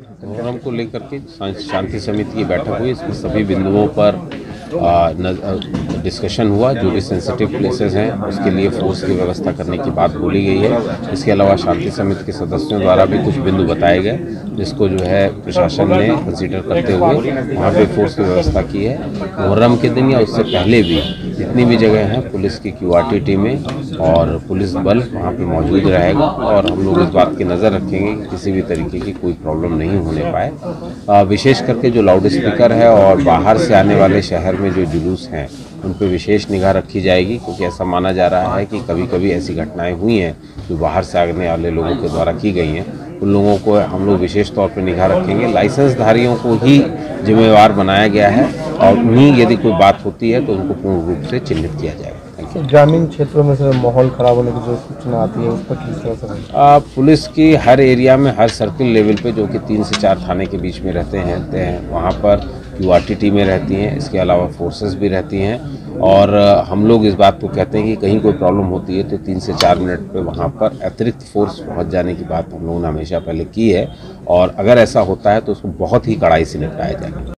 मुहर्रम को लेकर के शांति समिति की बैठक हुई। इसमें सभी बिंदुओं पर डिस्कशन हुआ। जो भी सेंसिटिव प्लेसेस हैं, उसके लिए फोर्स की व्यवस्था करने की बात बोली गई है। इसके अलावा शांति समिति के सदस्यों द्वारा भी कुछ बिंदु बताए गए, जिसको जो है प्रशासन ने कंसिडर करते हुए वहाँ पे फोर्स की व्यवस्था की है। मुहर्रम के दिन या उससे पहले भी जितनी भी जगह हैं, पुलिस की क्यू टीमें और पुलिस बल वहाँ पे मौजूद रहेगा और हम लोग इस बात की नज़र रखेंगे कि किसी भी तरीके की कोई प्रॉब्लम नहीं होने पाए। विशेष करके जो लाउड स्पीकर है और बाहर से आने वाले शहर में जो जुलूस हैं, उन पर विशेष निगाह रखी जाएगी, क्योंकि ऐसा माना जा रहा है कि कभी कभी ऐसी घटनाएँ हुई हैं जो बाहर से आने वाले लोगों के द्वारा की गई हैं। उन लोगों को हम लोग विशेष तौर पर निगाह रखेंगे। लाइसेंसधारियों को ही जिम्मेवार बनाया गया है। और उन्हीं यदि कोई बात होती है तो उनको पूर्ण रूप से चिन्हित किया जाएगा। ग्रामीण क्षेत्रों में से माहौल खराब होने की जो सूचना आती है उस पर किस तरह से पुलिस की हर एरिया में हर सर्किल लेवल पे जो कि तीन से चार थाने के बीच में रहते हैं हैं वहाँ पर यू टीमें रहती हैं इसके अलावा फोर्सेस भी रहती हैं और हम लोग इस बात को कहते हैं कि कहीं कोई प्रॉब्लम होती है तो तीन से चार मिनट पे वहाँ पर अतिरिक्त फोर्स पहुँच जाने की बात हम लोगों ने हमेशा पहले की है और अगर ऐसा होता है तो उसको बहुत ही कड़ाई से निपटाया जाएगा।